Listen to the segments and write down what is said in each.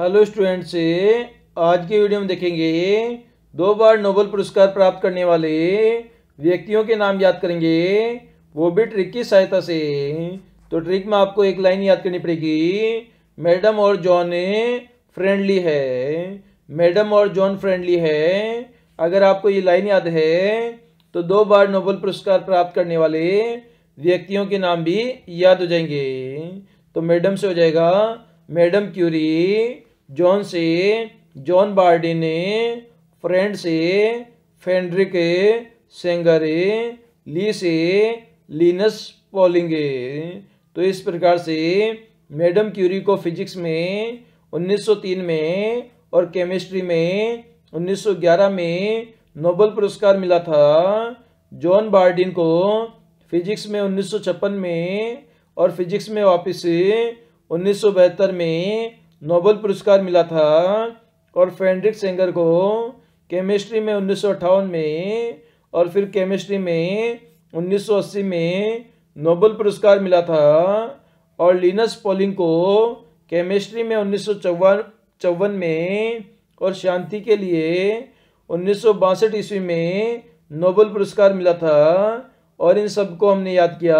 Hello students, आज की video में देखेंगे दो बार नोबेल पुरस्कार प्राप्त करने वाले व्यक्तियों के नाम याद करेंगे। वो भी ट्रिक की सहायता से। तो ट्रिक में आपको एक लाइन याद करनी पड़ेगी। मैडम और जॉन फ्रेंडली है। मैडम और जॉन फ्रेंडली है। अगर आपको ये लाइन याद है तो दो बार नोबेल पुरस्कार प्राप्त करने वाले व्यक्तियों के नाम भी याद हो जाएँगे। तो मैडम से हो जाएगा, मैडम क्यूरी। जॉन से, जॉन बार्डिन फ्रेंड से, फेंड्रिक, सेंगर, ली से, लीनस पॉलिंगे। तो इस प्रकार से मैडम क्यूरी को फिजिक्स में 1903 में और केमिस्ट्री में 1911 में नोबल पुरस्कार मिला था। जॉन बार्डिन को फिजिक्स में उन्नीस सौ छप्पन में और फिजिक्स में वापस उन्नीस सौ बहत्तर में नोबेल पुरस्कार मिला था और फेंड्रिक सेंगर को केमिस्ट्री में उन्नीस सौ अट्ठावन में और फिर केमिस्ट्री में 1980 में नोबेल पुरस्कार मिला था और लिनस पोलिंग को केमिस्ट्री में उन्नीस चौवन में और शांति के लिए उन्नीस सौ बासठ ईस्वी में नोबेल पुरस्कार मिला था। और इन सबको हमने याद किया।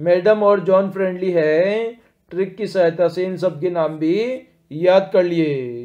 मैडम और जॉन फ्रेंडली है। ट्रिक की सहायता से इन सब के नाम भी याद कर लिए।